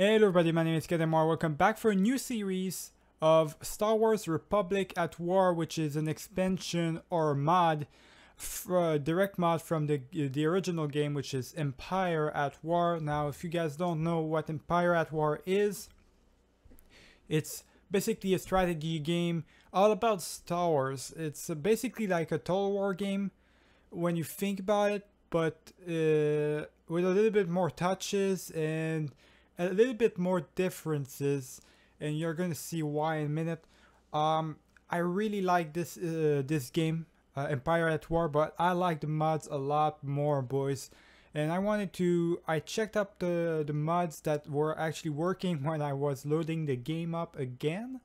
Hello everybody, my name is GABDEMWAR. Welcome back for a new series of Star Wars Republic at War, which is an expansion or mod, uh, direct mod from the, the original game, which is Empire at War. Now, if you guys don't know what Empire at War is, it's basically a strategy game all about Star Wars. It's basically like a Total War game when you think about it, but uh, with a little bit more touches and a little bit more differences and you're gonna see why in a minute. Um i really like this uh, this game uh, empire at war but i like the mods a lot more boys. And i wanted to i checked up the the mods that were actually working when i was loading the game up again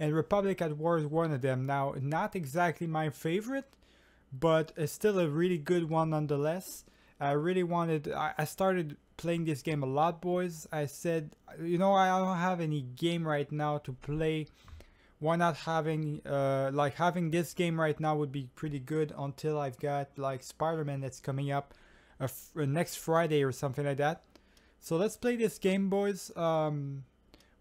and republic at war is one of them. Now not exactly my favorite but it's still a really good one nonetheless i really wanted i, started playing this game a lot boys. I said you know i don't have any game right now to play. Why not having uh like having this game right now would be pretty good until i've got like spider-man that's coming up uh, next friday or something like that. So let's play this game boys. Um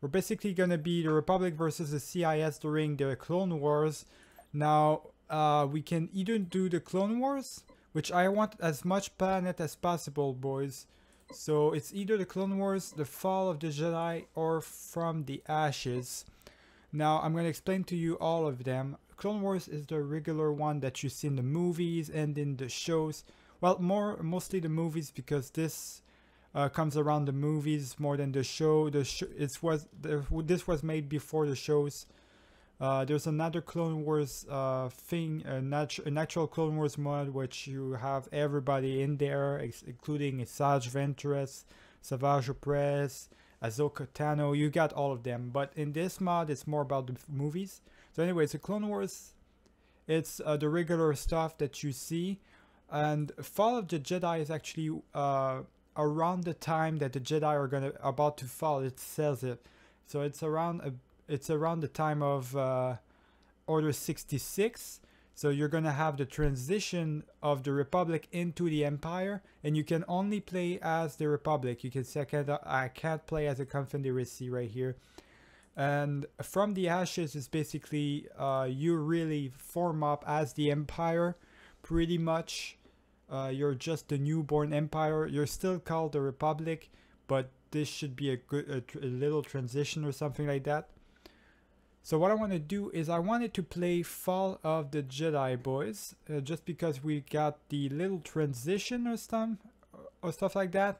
we're basically gonna be the republic versus the cis during the clone wars. Now uh we can either do the clone wars which i want as much planet as possible boys so it's either the Clone Wars, the Fall of the Jedi, or From the Ashes. Now I'm going to explain to you all of them. Clone Wars is the regular one that you see in the movies and in the shows. Well, more mostly the movies because this uh, comes around the movies more than the show. The sh it was the, this was made before the shows. Uh, there's another Clone Wars uh, thing, a, nat a natural Clone Wars mod, which you have everybody in there, including Asajj Ventress, Savage Opress, Ahsoka Tano, you got all of them. But in this mod, it's more about the movies. So anyways, the Clone Wars, it's uh, the regular stuff that you see. And Fall of the Jedi is actually uh, around the time that the Jedi are gonna about to fall. It says it. So it's around a it's around the time of uh, Order 66. So you're going to have the transition of the Republic into the Empire, and you can only play as the Republic. You can say, I can't play as a Confederacy right here. And from the ashes is basically uh, you really form up as the Empire, pretty much. Uh, you're just the newborn Empire. You're still called the Republic, but this should be a good a, a little transition or something like that. So what I want to do is I wanted to play Fall of the Jedi boys, uh, just because we got the little transition or stuff, or stuff like that.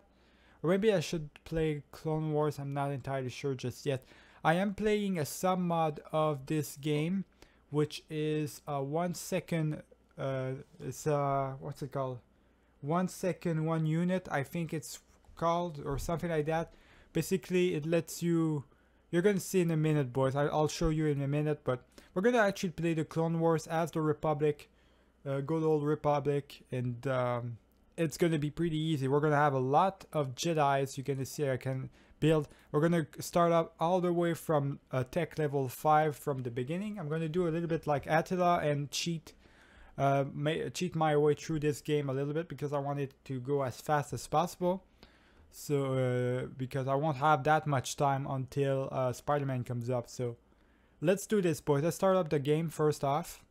Or maybe I should play Clone Wars, I'm not entirely sure just yet. I am playing a sub mod of this game, which is a one second, uh, it's uh, what's it called? One second, one unit, I think it's called, or something like that. Basically, it lets you you're to see in a minute, boys. I'll show you in a minute, but we're to actually play the Clone Wars as the Republic, uh, good old Republic, and um, it's to be pretty easy. We're to have a lot of Jedi's. You're to see I can build. We're to start up all the way from uh, tech level 5 from the beginning. I'm to do a little bit like Attila and cheat uh, cheat my way through this game a little bit because I wanted to go as fast as possible. So, uh, because I won't have that much time until uh, Spider-Man comes up. So, let's do this, boys. Let's start up the game first off.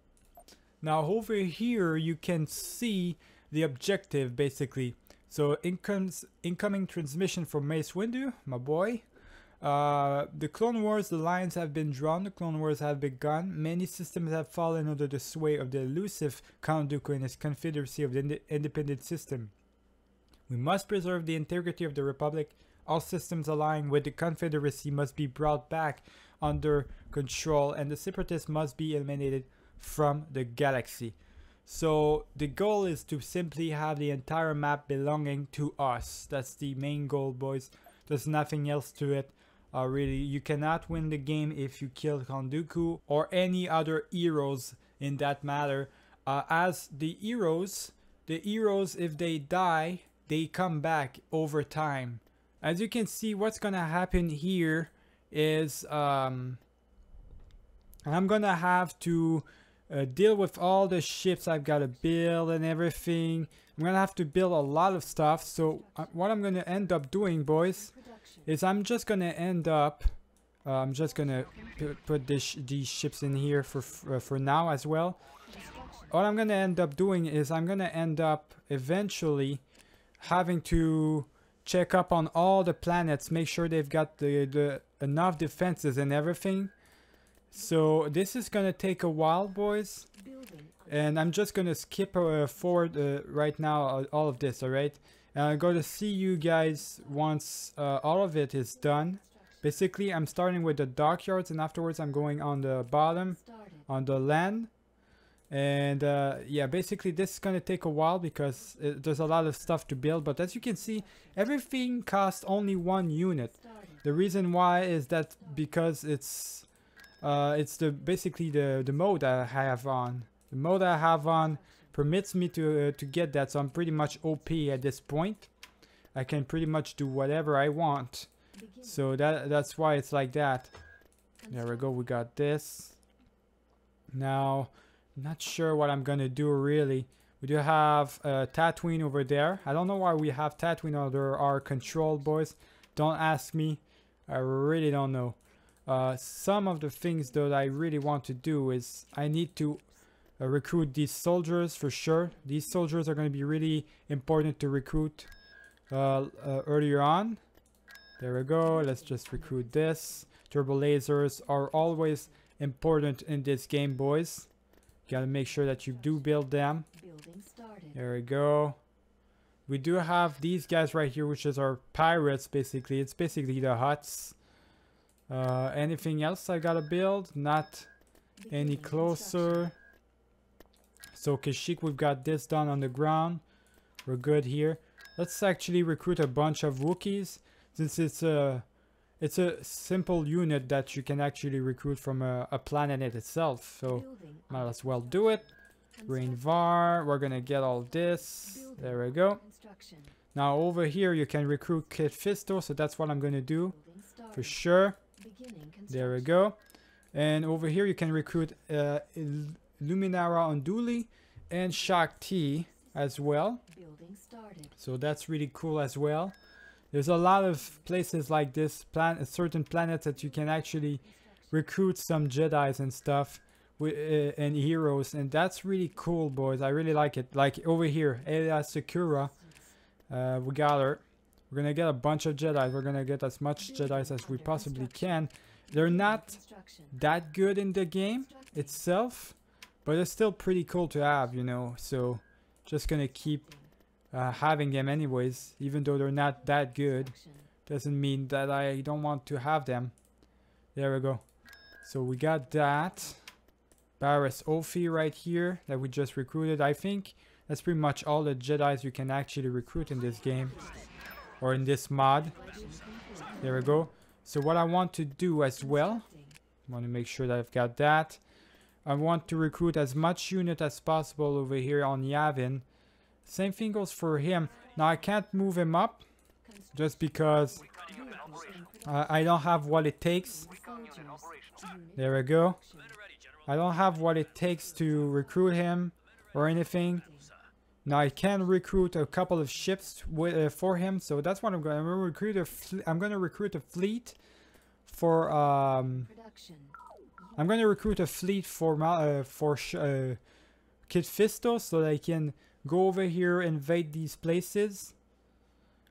Now, over here, you can see the objective, basically. So, incomes, incoming transmission from Mace Windu, my boy. Uh, the Clone Wars, the lines have been drawn, the Clone Wars have begun. Many systems have fallen under the sway of the elusive Count Dooku and his Confederacy of the ind Independent System. We must preserve the integrity of the Republic. All systems aligning with the Confederacy must be brought back under control and the Separatists must be eliminated from the galaxy. So the goal is to simply have the entire map belonging to us. That's the main goal, boys. There's nothing else to it. Uh, really, you cannot win the game if you kill Count Dooku or any other heroes in that matter. Uh, as the heroes, the heroes, if they die, they come back over time. As you can see, what's gonna happen here is um, I'm gonna have to uh, deal with all the ships I've got to build and everything. I'm gonna have to build a lot of stuff. So uh, what I'm gonna end up doing, boys, is I'm just gonna end up uh, I'm just gonna put this, these ships in here for uh, for now as well what I'm gonna end up doing is I'm gonna end up eventually having to check up on all the planets make sure they've got the, the enough defenses and everything. So this is gonna take a while boys. And I'm just gonna skip uh, forward uh, right now uh, all of this alright? And I'm to see you guys once uh, all of it is done. Basically I'm starting with the dockyards and afterwards I'm going on the bottom on the land and uh, yeah basically this is gonna take a while because it, there's a lot of stuff to build but as you can see everything costs only one unit. The reason why is that because it's uh, it's the basically the the mode I have on. The mode I have on permits me to uh, to get that so I'm pretty much OP at this point. I can pretty much do whatever I want. So that that's why it's like that. There we go we got this. Now not sure what I'm gonna do really. We do have uh, Tatooine over there. I don't know why we have Tatooine under our control, boys. Don't ask me. I really don't know. Uh, some of the things that I really want to do is I need to uh, recruit these soldiers for sure. These soldiers are going to be really important to recruit uh, uh, earlier on. There we go. Let's just recruit this. Turbo lasers are always important in this game, boys. Gotta make sure that you do build them. There we go. We do have these guys right here, which is our pirates, basically. It's basically the Hutts. Uh, anything else I gotta build? Not any closer. So Kashyyyk, we've got this done on the ground. We're good here. Let's actually recruit a bunch of Wookiees. Since it's a it's a simple unit that you can actually recruit from a, a planet itself. So might as well do it. Rainvar, we're gonna get all this. There we go. Now over here you can recruit Kit Fisto, so that's what I'm gonna do for sure. There we go. And over here you can recruit uh, Luminara Unduli and Shaak-Ti as well. So that's really cool as well. There's a lot of places like this, plan certain planets that you can actually recruit some Jedi's and stuff with, uh, and heroes, and that's really cool, boys. I really like it. Like over here, Aayla Secura, uh, we got her. We're gonna get a bunch of Jedi's. We're gonna get as much Jedi's as we possibly can. They're not that good in the game itself, but it's still pretty cool to have, you know. So, just gonna keep uh, having them anyways, even though they're not that good. Doesn't mean that I don't want to have them. There we go. So we got that. Barriss Offee right here that we just recruited. I think that's pretty much all the Jedi's you can actually recruit in this game. Or in this mod. There we go. So what I want to do as well. I want to make sure that I've got that. I want to recruit as much unit as possible over here on Yavin. Same thing goes for him. Now I can't move him up just because uh, I don't have what it takes. There we go. I don't have what it takes to recruit him or anything. Now I can recruit a couple of ships with, uh, for him, so that's what I'm going to recruit. A I'm going to recruit a fleet for. Um, I'm going to recruit a fleet for uh, for uh, Kit Fisto so that I can go over here invade these places.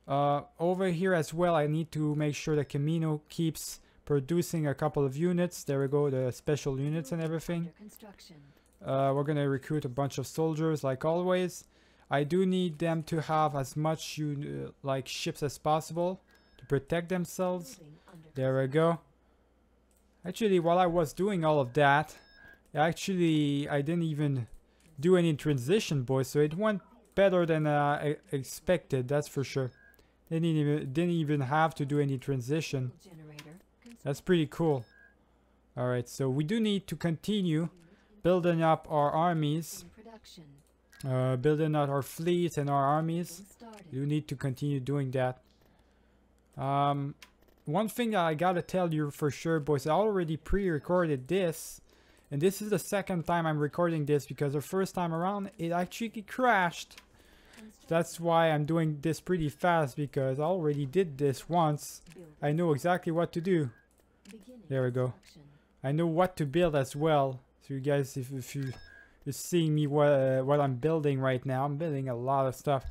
Uh, over here as well I need to make sure that Camino keeps producing a couple of units. There we go the special units and everything. Uh, we're gonna recruit a bunch of soldiers like always. I do need them to have as much uh, like ships as possible to protect themselves. There we go. Actually while I was doing all of that actually I didn't even do any transition, boys. So it went better than uh, expected, that's for sure. They didn't even, didn't even have to do any transition. That's pretty cool. Alright, so we do need to continue building up our armies. Uh, building out our fleets and our armies. You need to continue doing that. Um, one thing I gotta tell you for sure, boys, I already pre-recorded this. And this is the second time I'm recording this because the first time around it actually crashed. That's why I'm doing this pretty fast because I already did this once. I know exactly what to do. There we go. I know what to build as well. So you guys, if, if you, you're seeing me what, uh, what I'm building right now, I'm building a lot of stuff.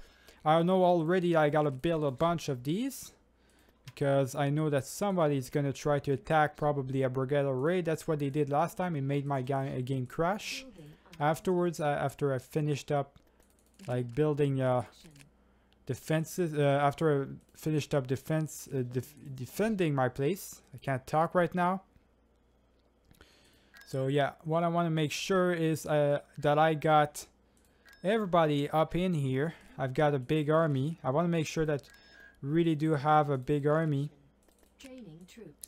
I know already I gotta build a bunch of these. Because I know that somebody is gonna try to attack probably a Brigado raid. That's what they did last time. It made my ga game crash. Afterwards, uh, after I finished up like building uh, defenses, uh, after I finished up defense, uh, def defending my place. I can't talk right now. So yeah, what I want to make sure is uh, that I got everybody up in here. I've got a big army. I want to make sure that really do have a big army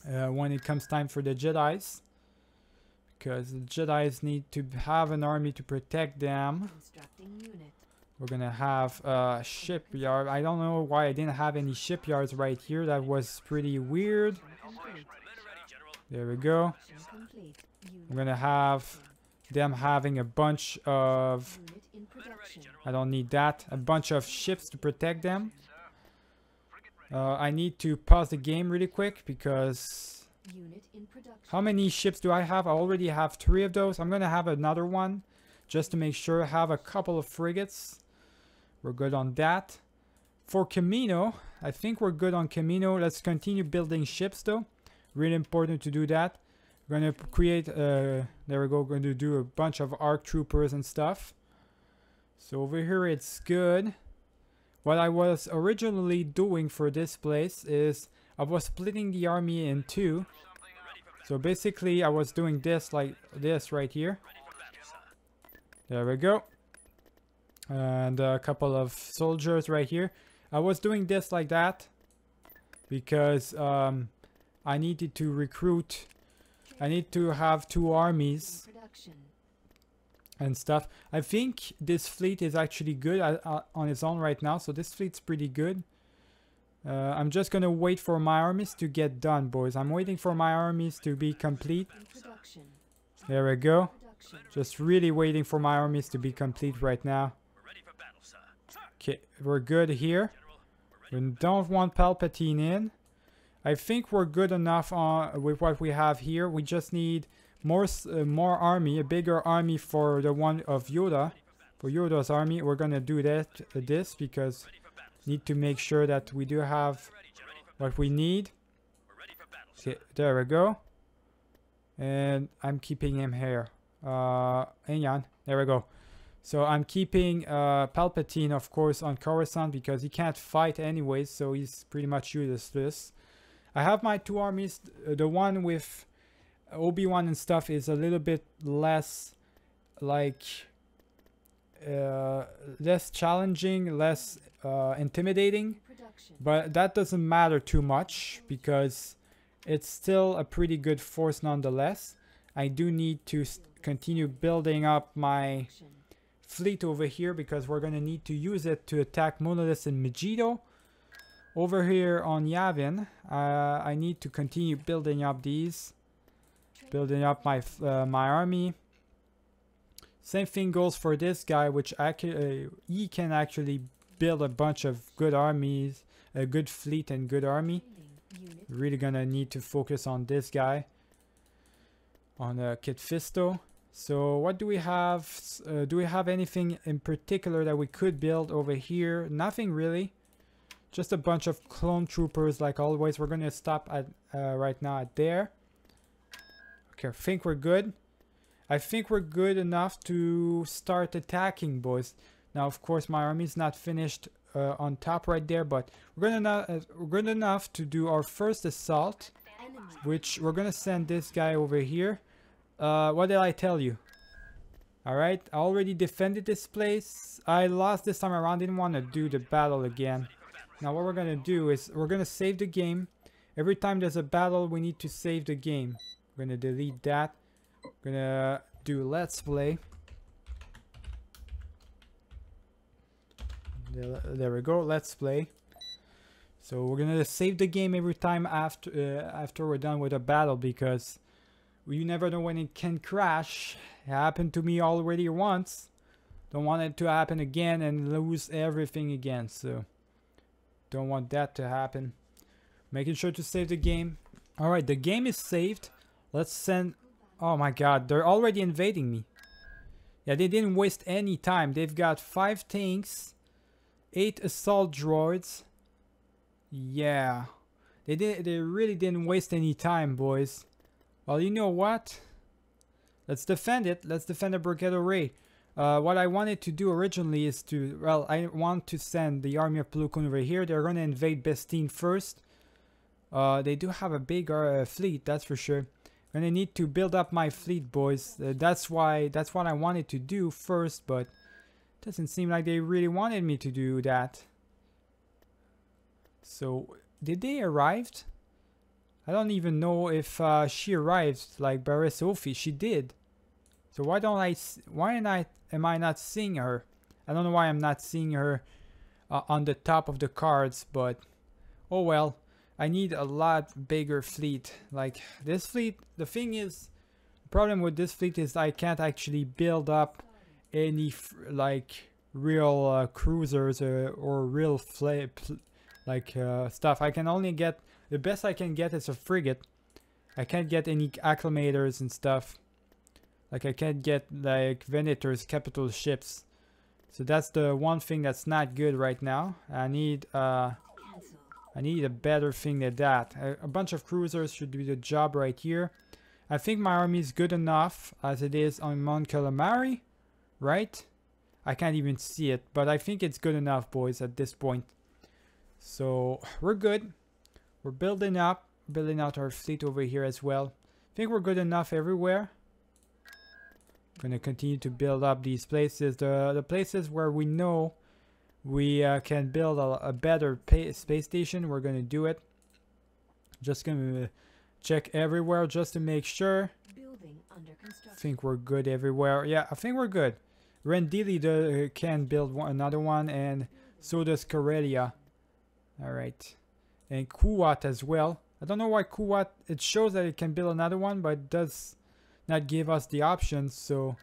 uh, when it comes time for the Jedi's. Because the Jedi's need to have an army to protect them. We're gonna have a shipyard. I don't know why I didn't have any shipyards right here. That was pretty weird. There we go. I'm gonna have them having a bunch of I don't need that a bunch of ships to protect them uh, I need to pause the game really quick because how many ships do I have? I already have three of those. I'm gonna have another one just to make sure. I have a couple of frigates. We're good on that. For Camino, I think we're good on Camino. let's continue building ships though. Really important to do that. We're gonna create, uh, there we go, going to do a bunch of ARC troopers and stuff. So over here it's good. What I was originally doing for this place is I was splitting the army in two. So basically I was doing this like this right here. There we go. And a couple of soldiers right here. I was doing this like that because um, I needed to recruit I need to have two armies and stuff. I think this fleet is actually good uh, on its own right now. So this fleet's pretty good. Uh, I'm just gonna wait for my armies to get done, boys. I'm waiting for my armies to be complete. There we go. Just really waiting for my armies to be complete right now. Okay, we're good here. We don't want Palpatine in. I think we're good enough uh, with what we have here. We just need more uh, more army, a bigger army for the one of Yoda. For Yoda's army, we're gonna do that uh, this because need to make sure that we do have what we need. Okay, there we go. And I'm keeping him here. Uh, hang on. There we go. So I'm keeping uh, Palpatine, of course, on Coruscant because he can't fight anyways, so he's pretty much useless. I have my two armies. The one with Obi-Wan and stuff is a little bit less like uh, less challenging, less uh, intimidating. But that doesn't matter too much because it's still a pretty good force nonetheless. I do need to continue building up my fleet over here because we're going to need to use it to attack Monolith and Mygeeto. Over here on Yavin, uh, I need to continue building up these. Building up my uh, my army. Same thing goes for this guy, which actually, uh, he can actually build a bunch of good armies, a good fleet and good army. Really gonna need to focus on this guy. On uh, Kit Fisto. So what do we have? Uh, do we have anything in particular that we could build over here? Nothing really. Just a bunch of clone troopers like always. We're going to stop at uh, right now at there. I think we're good. I think we're good enough to start attacking, boys. Now, of course, my army's not finished uh, on top right there, but we're good enough, uh, we're good enough to do our first assault, which we're gonna send this guy over here. Uh, what did I tell you? Alright, I already defended this place. I lost this time around, didn't want to do the battle again. Now what we're going to do is we're going to save the game. Every time there's a battle, we need to save the game. We're to delete that. We're to do let's play. There, we go, let's play. So we're gonna save the game every time after uh, after we're done with a battle because you never know when it can crash. It happened to me already once. Don't want it to happen again and lose everything again. So don't want that to happen. Making sure to save the game. Alright, the game is saved. Let's send... Oh my god, they're already invading me. Yeah, they didn't waste any time. They've got 5 tanks, 8 assault droids. Yeah. They did they really didn't waste any time, boys. Well, you know what? Let's defend it. Let's defend the Brigade Array. Uh, what I wanted to do originally is to, well, I want to send the army of Plo Koon over here. They're going to invade Bestine first. Uh, they do have a big uh, fleet, that's for sure. Gonna need to build up my fleet, boys. Uh, that's why, that's what I wanted to do first, but doesn't seem like they really wanted me to do that. So, did they arrived? I don't even know if uh, she arrived, like Barriss Offee. She did. So why don't I, why am I, am I not seeing her? I don't know why I'm not seeing her uh, on the top of the cards, but oh well. I need a lot bigger fleet. Like this fleet, the thing is, the problem with this fleet is I can't actually build up any like real uh, cruisers uh, or real like uh, stuff. I can only get, the best I can get is a frigate. I can't get any acclamators and stuff. Like I can't get like Venators capital ships. So that's the one thing that's not good right now. I need uh I need a better thing than that. A, a, bunch of cruisers should do the job right here. I think my army is good enough as it is on Mon Calamari, right? I can't even see it, but I think it's good enough, boys, at this point. So, we're good. We're building up, building out our fleet over here as well. I think we're good enough everywhere. Gonna continue to build up these places. The, the places where we know we uh, can build a, a better space station, we're gonna do it. Just gonna check everywhere just to make sure. I think we're good everywhere. Yeah, I think we're good. Rendili uh, can build one, another one, and so does Corellia. Alright. And Kuat as well. I don't know why Kuat, it shows that it can build another one, but it does not give us the options, so...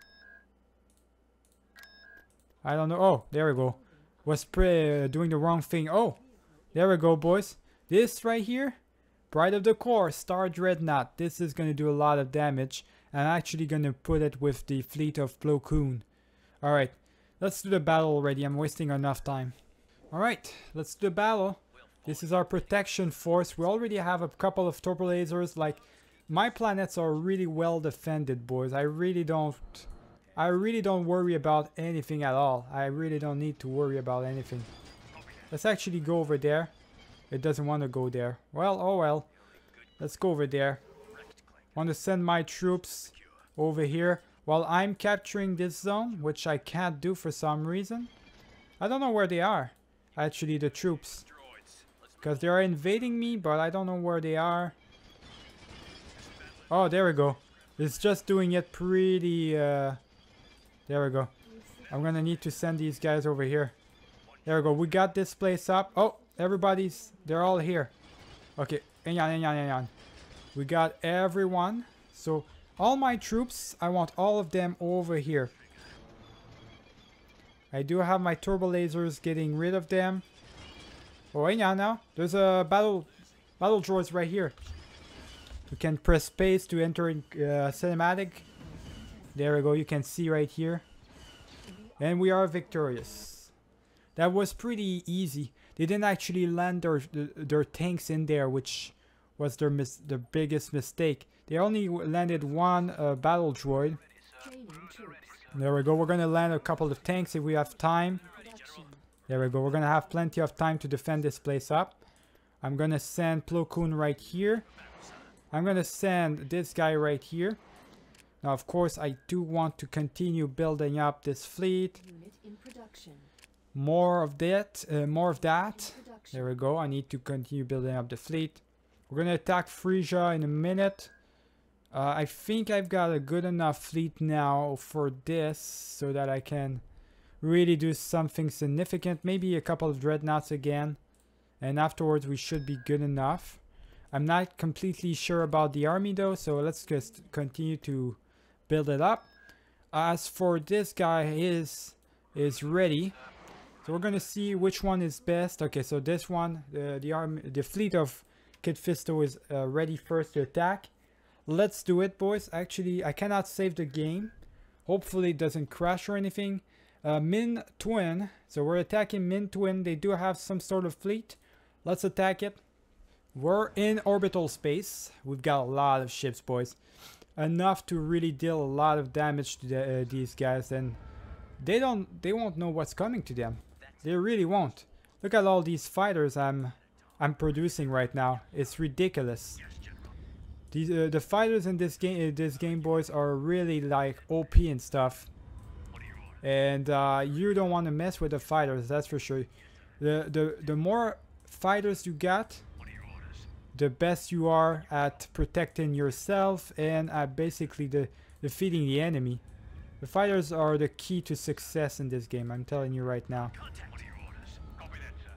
I don't know. Oh, there we go. Was uh, doing the wrong thing. Oh, there we go, boys. This right here, Pride of the Core, Star Dreadnought. This is going to do a lot of damage. I'm actually going to put it with the fleet of Plo Koon. Alright, let's do the battle already. I'm wasting enough time. Alright, let's do the battle. This is our protection force. We already have a couple of turbo lasers. Like, my planets are really well defended, boys. I really don't... I really don't worry about anything at all. I really don't need to worry about anything. Let's actually go over there. It doesn't want to go there. Well, oh well. Let's go over there. Want to send my troops over here while I'm capturing this zone, which I can't do for some reason. I don't know where they are. Actually, the troops. Because they are invading me, but I don't know where they are. Oh, there we go. It's just doing it pretty... Uh, there we go. I'm gonna need to send these guys over here. There we go. We got this place up. Oh, everybody's... They're all here. Okay. We got everyone. So, all my troops, I want all of them over here. I do have my turbo lasers getting rid of them. Oh, hey, now, now. There's a battle battle droids right here. You can press space to enter in uh, cinematic. There we go. You can see right here. And we are victorious. That was pretty easy. They didn't actually land their their tanks in there, which was their mis their biggest mistake. They only landed one uh, battle droid. There we go. We're gonna land a couple of tanks if we have time. There we go. We're gonna have plenty of time to defend this place up. I'm gonna send Plo Koon right here. I'm gonna send this guy right here. Now, of course, I do want to continue building up this fleet. More of that, uh, more of that. There we go. I need to continue building up the fleet. We're gonna attack Frisia in a minute. Uh, I think I've got a good enough fleet now for this so that I can really do something significant. Maybe a couple of dreadnoughts again. And afterwards we should be good enough. I'm not completely sure about the army though, so let's just continue to build it up. As for this guy, his is ready. So we're gonna see which one is best. Okay, so this one, the the arm, the fleet of Kit Fisto is uh, ready first to attack. Let's do it, boys. Actually, I cannot save the game. Hopefully, it doesn't crash or anything. Uh, Min Twin. So we're attacking Minntoine. They do have some sort of fleet. Let's attack it. We're in orbital space. We've got a lot of ships, boys. Enough to really deal a lot of damage to the, uh, these guys, and they don't, they won't know what's coming to them. They really won't. Look at all these fighters I'm, I'm producing right now. It's ridiculous. These, uh, the fighters in this game, uh, this Game Boys, are really like OP and stuff. And uh, you don't want to mess with the fighters, that's for sure. The the the more fighters you got, the best you are at protecting yourself and at basically the defeating the enemy. The fighters are the key to success in this game, I'm telling you right now.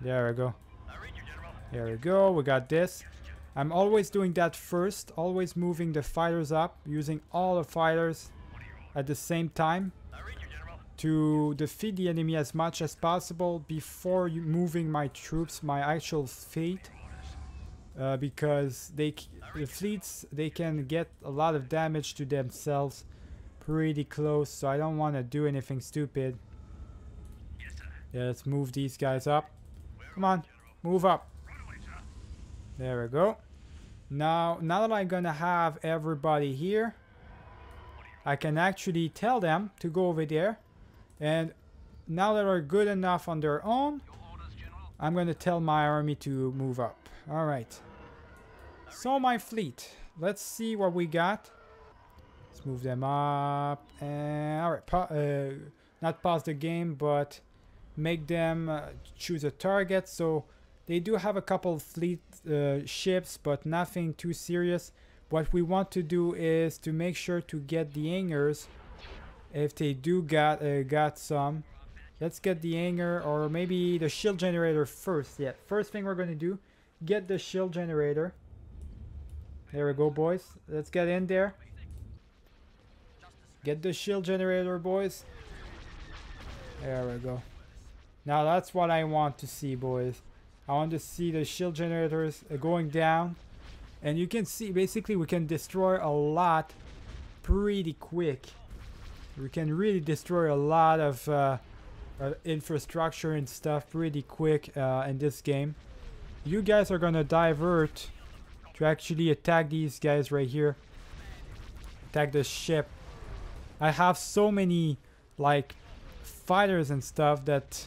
There we go. There we go, we got this. I'm always doing that first, always moving the fighters up, using all the fighters at the same time to defeat the enemy as much as possible before moving my troops, my actual fleet. Uh, because they the fleets they can get a lot of damage to themselves pretty close so I don't want to do anything stupid. Yeah let's move these guys up. Come on move up. There we go. Now now that I'm gonna have everybody here I can actually tell them to go over there and now that are good enough on their own, I'm to tell my army to move up. Alright. So my fleet. Let's see what we got. Let's move them up. And alright, pa uh, not pause the game, but make them uh, choose a target. So they do have a couple fleet uh, ships, but nothing too serious. What we want to do is to make sure to get the hangars if they do got uh, got some. Let's get the hangar or maybe the shield generator first. Yeah, first thing we're gonna do, get the shield generator. There we go, boys. Let's get in there. Get the shield generator, boys. There we go. Now that's what I want to see, boys. I want to see the shield generators uh, going down. And you can see, basically, we can destroy a lot pretty quick. We can really destroy a lot of uh, uh, infrastructure and stuff pretty quick uh, in this game. You guys are gonna divert to actually attack these guys right here. Attack the ship. I have so many like fighters and stuff that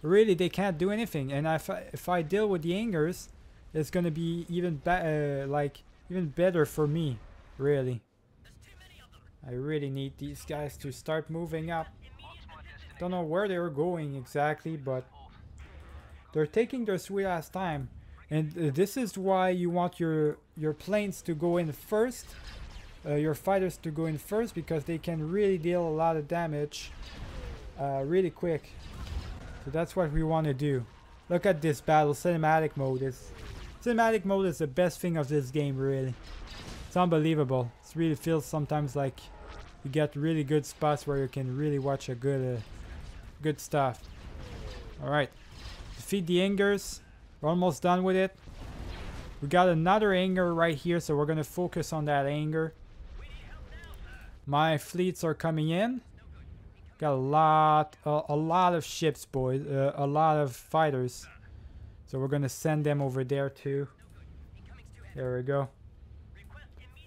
really they can't do anything. And if I, if I deal with the hangars, it's gonna be even uh, like even better for me, really. I really need these guys to start moving up. Don't know where they were going exactly, but they're taking their sweet ass time. And uh, this is why you want your your planes to go in first, uh, your fighters to go in first, because they can really deal a lot of damage uh, really quick. So that's what we want to do. Look at this battle, cinematic mode. Is cinematic mode is the best thing of this game, really. It's unbelievable. It really feels sometimes like you get really good spots where you can really watch a good, uh, good stuff. All right, defeat the hangars. We're almost done with it. We got another hangar right here, so we're gonna focus on that hangar. My fleets are coming in. Got a lot, uh, a lot of ships, boys. Uh, a lot of fighters. So we're gonna send them over there too. There we go.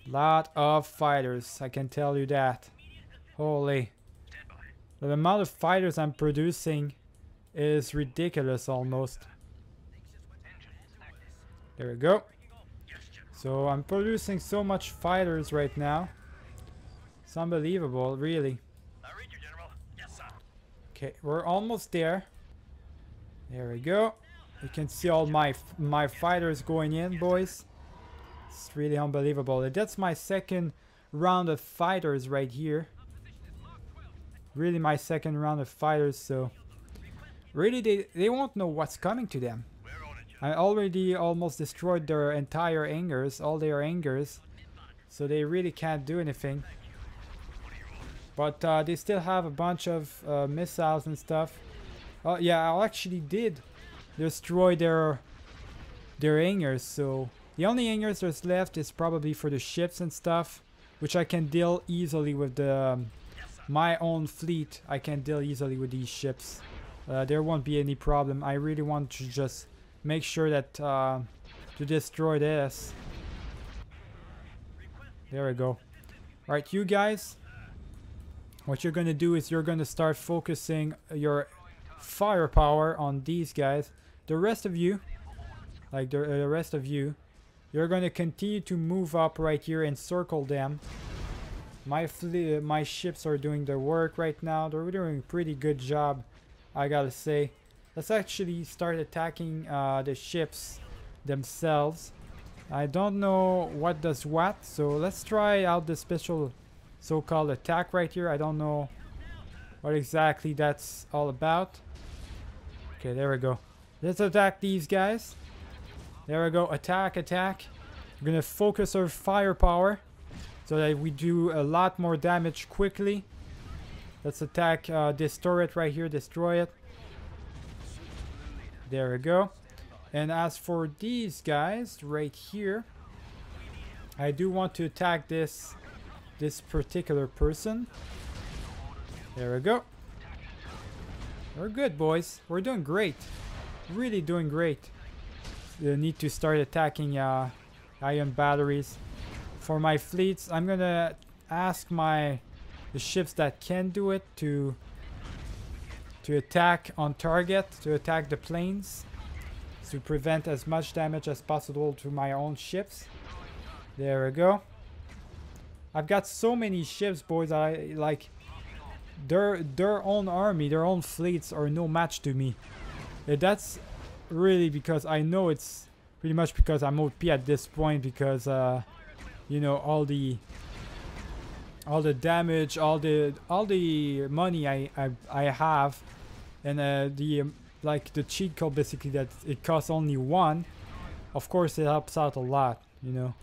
Lot of fighters, I can tell you that. Holy. The amount of fighters I'm producing is ridiculous almost. There we go. So I'm producing so much fighters right now. It's unbelievable, really. Okay, we're almost there. There we go. You can see all my my fighters going in, boys. It's really unbelievable. That's my second round of fighters right here. Really my second round of fighters, so... Really, they, they won't know what's coming to them. I already almost destroyed their entire hangars, all their hangars. So they really can't do anything. But uh, they still have a bunch of uh, missiles and stuff. Oh yeah, I actually did destroy their their hangars. So the only hangars that's left is probably for the ships and stuff, which I can deal easily with the um, my own fleet. I can deal easily with these ships. Uh, there won't be any problem. I really want to just make sure that uh, to destroy this. There we go. Alright, you guys, what you're gonna do is you're gonna start focusing your firepower on these guys. The rest of you, like the, uh, the rest of you, you're gonna continue to move up right here and circle them. My my ships are doing their work right now. They're doing a pretty good job, I gotta say. Let's actually start attacking uh, the ships themselves. I don't know what does what, so let's try out the special so-called attack right here. I don't know what exactly that's all about. Okay, there we go. Let's attack these guys. There we go. Attack, attack. We're gonna focus our firepower so that we do a lot more damage quickly. Let's attack uh, this turret right here, destroy it. There we go. And as for these guys right here, I do want to attack this this particular person. There we go. We're good, boys. We're doing great. Really doing great. We need to start attacking uh, ion batteries. For my fleets, I'm gonna ask my the ships that can do it to to attack on target, to attack the planes, to prevent as much damage as possible to my own ships. There we go. I've got so many ships, boys. I like their their own army, their own fleets are no match to me. Yeah, that's really because I know it's pretty much because I'm OP at this point because uh, you know all the all the damage, all the all the money I I, I have, and uh, the um, like the cheat code basically that it costs only one. Of course, it helps out a lot, you know.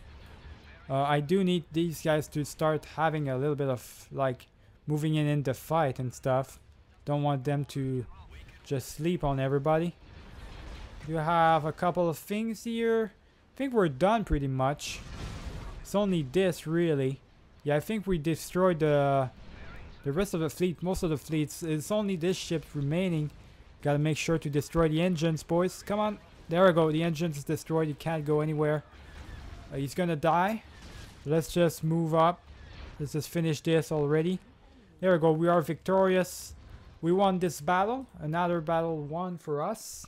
Uh, I do need these guys to start having a little bit of like moving in in the fight and stuff. Don't want them to just sleep on everybody. You have a couple of things here. I think we're done pretty much. It's only this really. Yeah, I think we destroyed the the rest of the fleet, most of the fleets. It's only this ship remaining. Gotta make sure to destroy the engines, boys. Come on. There we go. The engine's destroyed. You can't go anywhere. Uh, he's gonna die. Let's just move up. Let's just finish this already. There we go. We are victorious. We won this battle. Another battle won for us.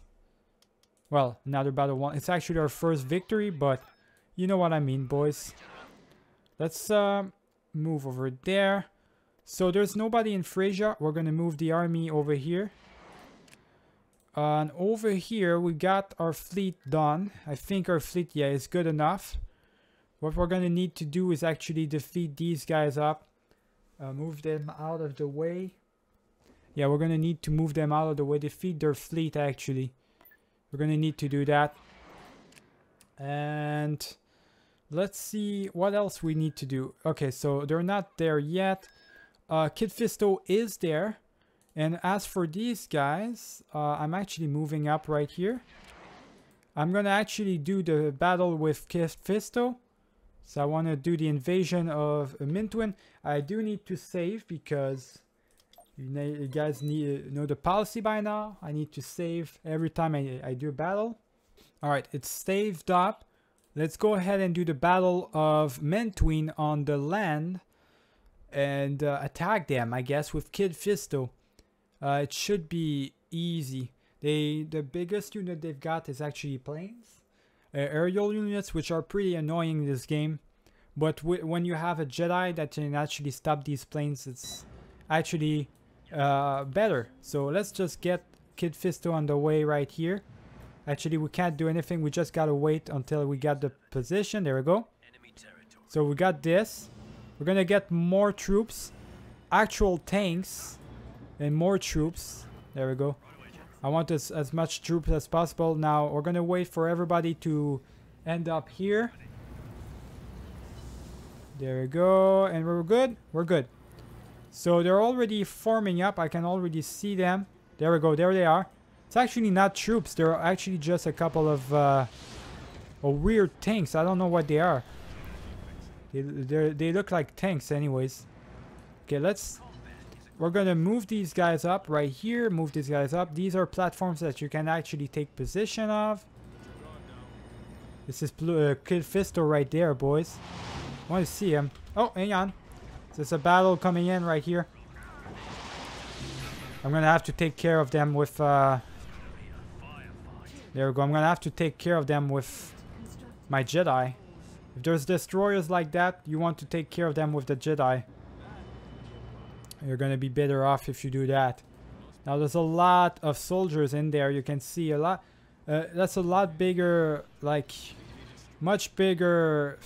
Well, another battle won. It's actually our first victory, but you know what I mean, boys. Let's uh, move over there. So there's nobody in Frisia. We're going to move the army over here. And over here, we got our fleet done. I think our fleet, yeah, is good enough. What we're going to need to do is actually defeat these guys up. Uh, move them out of the way. Yeah, we're going to need to move them out of the way. Defeat their fleet, actually. We're going to need to do that. And let's see what else we need to do. Okay, so they're not there yet. Uh, Kit Fisto is there. And as for these guys, uh, I'm actually moving up right here. I'm going to actually do the battle with Kit Fisto. So I want to do the invasion of Minntoine. I do need to save because you, guys need know the policy by now. I need to save every time I, I do a battle. Alright, it's saved up. Let's go ahead and do the battle of Minntoine on the land and uh, attack them, I guess, with Kit Fisto. Uh, it should be easy. They The biggest unit they've got is actually planes uh, aerial units, which are pretty annoying in this game. But when you have a Jedi that can actually stop these planes, it's actually uh, better. So let's just get Kit Fisto on the way right here. Actually, we can't do anything. We just gotta wait until we get the position. There we go. So we got this. We're gonna get more troops, actual tanks, and more troops. There we go. I want as, as much troops as possible. Now, we're gonna wait for everybody to end up here. There we go. And we're good? We're good. So they're already forming up. I can already see them. There we go. There they are. It's actually not troops. They're actually just a couple of uh, weird tanks. I don't know what they are. They, they look like tanks anyways. Okay, let's... We're gonna move these guys up right here. Move these guys up. These are platforms that you can actually take position of. This is uh, Kit Fisto right there, boys. I want to see him. Oh, hang on. There's a battle coming in right here. I'm gonna have to take care of them with... Uh, there we go. I'm gonna have to take care of them with my Jedi. If there's destroyers like that, you want to take care of them with the Jedi. You're gonna be better off if you do that. Now there's a lot of soldiers in there. You can see a lot. Uh, that's a lot bigger, like, much bigger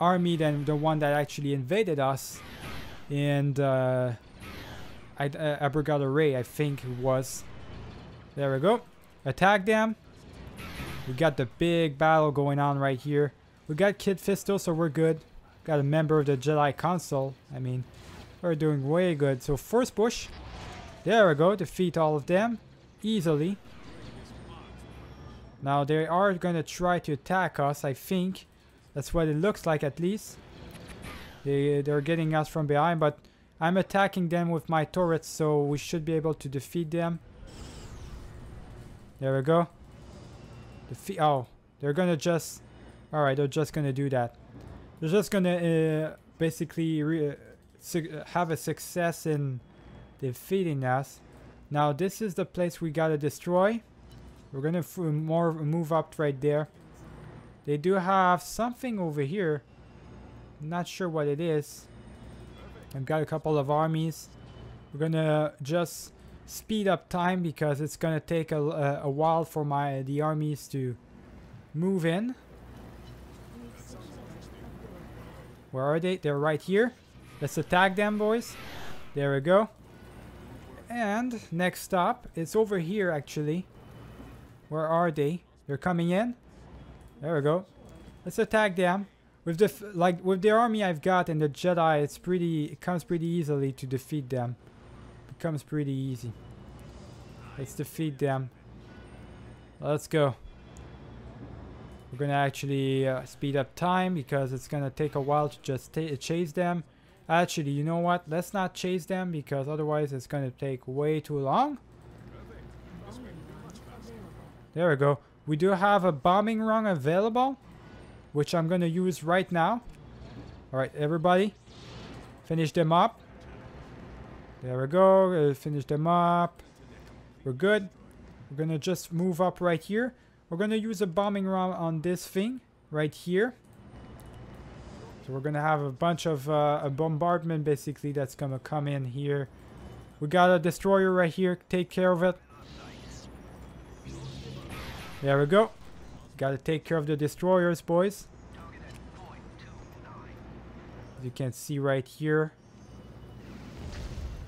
army than the one that actually invaded us. And uh, I, uh, Abregado-rae, I think it was. There we go. Attack them. We got the big battle going on right here. We got Kit Fisto, so we're good. Got a member of the Jedi Council. I mean, we're doing way good. So first push. There we go. Defeat all of them. Easily. Now they are going to try to attack us, I think. That's what it looks like at least. They, they're getting us from behind, but I'm attacking them with my turrets, so we should be able to defeat them. There we go. Oh, they're gonna just. All right, they're just gonna do that. They're just gonna uh, basically uh, have a success in defeating us. Now this is the place we gotta destroy. We're gonna more move up right there. They do have something over here. not sure what it is. I've got a couple of armies. We're gonna just speed up time because it's gonna take a, a, a while for my the armies to move in. Where are they? They're right here. Let's attack them, boys. There we go. And next stop, it's over here actually. Where are they? They're coming in. There we go. Let's attack them. With the like with the army I've got and the Jedi, it's pretty. It comes pretty easily to defeat them. Becomes pretty easy. Let's defeat them. Let's go. We're gonna actually uh, speed up time because it's gonna take a while to just chase them. Actually, you know what? Let's not chase them because otherwise it's gonna take way too long. There we go. We do have a bombing run available, which I'm gonna use right now. Alright, everybody. Finish them up. There we go. Uh, finish them up. We're good. We're gonna just move up right here. We're gonna use a bombing run on this thing right here. So we're gonna have a bunch of uh, a bombardment basically that's gonna come in here. We got a destroyer right here. Take care of it. There we go. Gotta take care of the destroyers, boys. As you can see right here.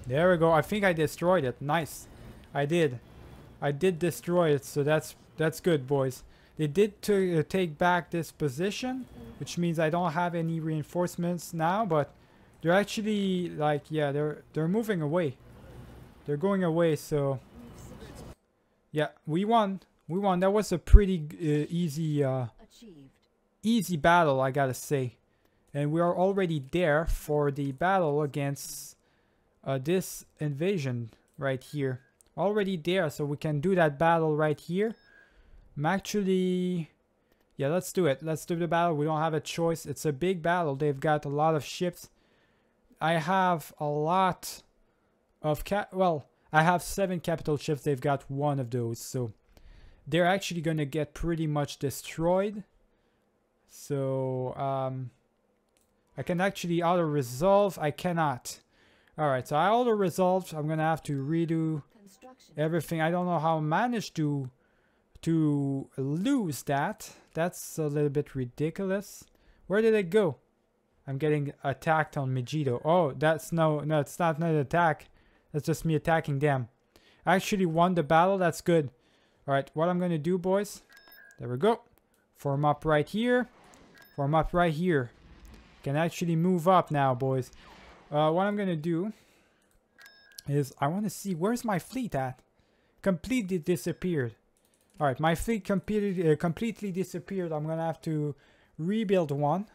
There we go. I think I destroyed it. Nice. I did. I did destroy it, so that's that's good, boys. They did to, uh, take back this position, which means I don't have any reinforcements now, but they're actually like yeah, they're they're moving away. They're going away, so yeah, we won. We won. That was a pretty uh, easy uh, easy battle, I gotta say. And we are already there for the battle against uh, this invasion right here. Already there so we can do that battle right here. I'm actually yeah let's do it. Let's do the battle. We don't have a choice. It's a big battle. They've got a lot of ships. I have a lot of cap well I have seven capital ships. They've got one of those so they're actually gonna get pretty much destroyed. So um I can actually auto resolve I cannot alright so I the results, I'm gonna have to redo everything. I don't know how I managed to to lose that. That's a little bit ridiculous. Where did it go? I'm getting attacked on Mygeeto. Oh, that's no, no, it's not an attack. That's just me attacking them. I actually won the battle. That's good. All right, what I'm going to do, boys. There we go. Form up right here. Form up right here. Can actually move up now, boys. Uh, what I'm going to do is I want to see where's my fleet at. Completely disappeared. All right, my fleet completely uh, completely disappeared. I'm gonna have to rebuild one.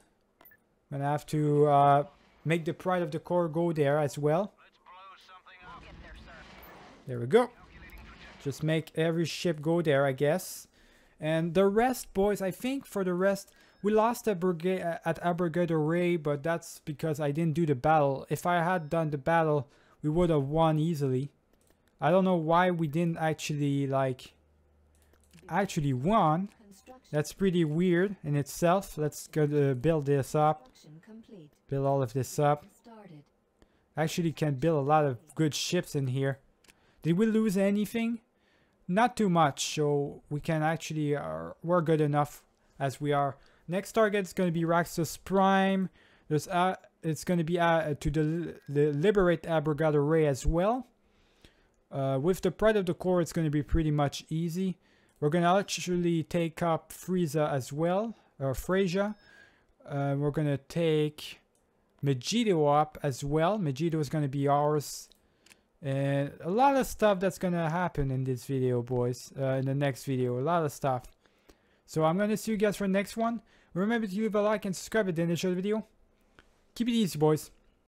I'm gonna have to uh, make the pride of the core go there as well. There we go. Just make every ship go there, I guess. And the rest, boys, I think for the rest, we lost at, brigade, at Ray, but that's because I didn't do the battle. If I had done the battle, we would have won easily. I don't know why we didn't actually, like, actually won. That's pretty weird in itself. Let's go to build this up. Build all of this up. Actually can build a lot of good ships in here. Did we lose anything? Not too much, so we can actually, uh, we're good enough as we are. Next target is going to be Raxus Prime. There's uh, It's going to be uh, to the, Liberate Abregado-rae as well. Uh, with the Pride of the Core, it's going to be pretty much easy. We're going to actually take up Frieza as well, or Freyja. Uh, we're going to take Mygeeto up as well. Mygeeto is going to be ours. And a lot of stuff that's going to happen in this video, boys. Uh, in the next video. A lot of stuff. So I'm going to see you guys for the next one. Remember to leave a like and subscribe if you enjoyed the video. Keep it easy, boys.